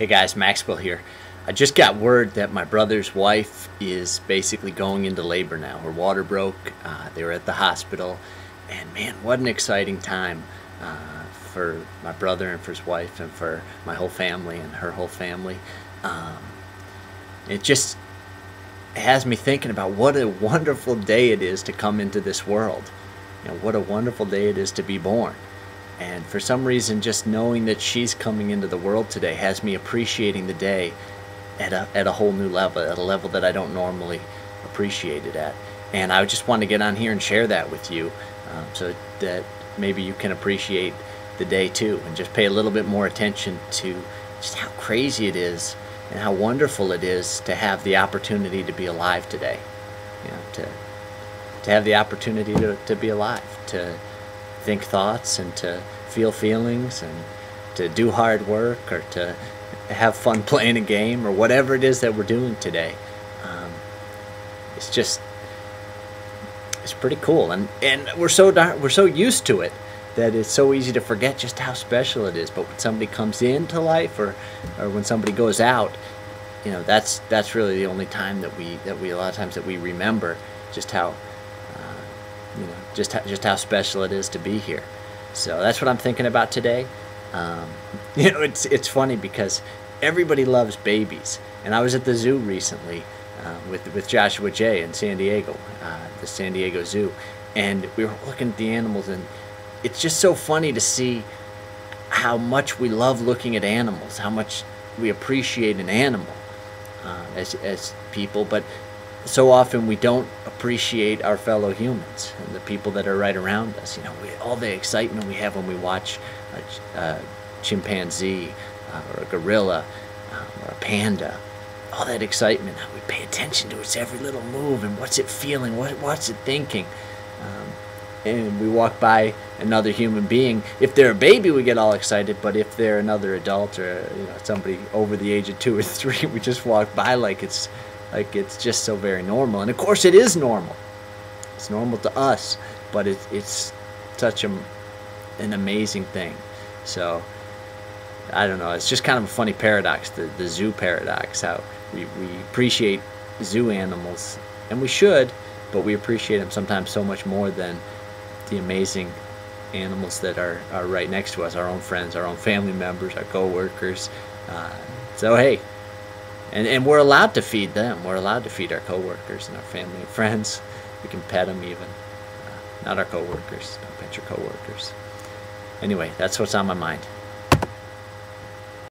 Hey guys, Maxwell here. I just got word that my brother's wife is basically going into labor now. Her water broke. Uh, they were at the hospital. And man, what an exciting time uh, for my brother and for his wife and for my whole family and her whole family. Um, it just has me thinking about what a wonderful day it is to come into this world. You know, what a wonderful day it is to be born. And for some reason, just knowing that she's coming into the world today has me appreciating the day at a, at a whole new level, at a level that I don't normally appreciate it at. And I just want to get on here and share that with you um, so that maybe you can appreciate the day too and just pay a little bit more attention to just how crazy it is and how wonderful it is to have the opportunity to be alive today. You know, to, to have the opportunity to, to be alive, to think thoughts and to feel feelings and to do hard work or to have fun playing a game or whatever it is that we're doing today. Um, it's just it's pretty cool and and we're so we're so used to it that it's so easy to forget just how special it is but when somebody comes into life or or when somebody goes out you know that's that's really the only time that we that we a lot of times that we remember just how you know just how, just how special it is to be here. So that's what I'm thinking about today. Um, you know, it's it's funny because everybody loves babies, and I was at the zoo recently uh, with with Joshua J in San Diego, uh, the San Diego Zoo, and we were looking at the animals, and it's just so funny to see how much we love looking at animals, how much we appreciate an animal uh, as as people, but so often we don't appreciate our fellow humans and the people that are right around us. You know, we, all the excitement we have when we watch a, a chimpanzee uh, or a gorilla um, or a panda, all that excitement, we pay attention to its every little move and what's it feeling, what, what's it thinking. Um, and we walk by another human being. If they're a baby, we get all excited, but if they're another adult or you know somebody over the age of two or three, we just walk by like it's like it's just so very normal. And of course, it is normal. It's normal to us, but it, it's such a, an amazing thing. So I don't know. It's just kind of a funny paradox, the, the zoo paradox, how we, we appreciate zoo animals, and we should, but we appreciate them sometimes so much more than the amazing animals that are, are right next to us, our own friends, our own family members, our co-workers. Uh, so hey, and and we're allowed to feed them. We're allowed to feed our coworkers and our family and friends. We can pet them even. Uh, not our coworkers. Don't pet your coworkers. Anyway, that's what's on my mind.